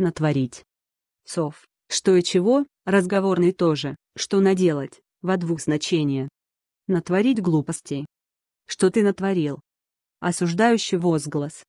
Натворить. Сов. Что и чего, разговорный тоже, что наделать, во двух значения. Натворить глупостей. Что ты натворил? Осуждающий возглас.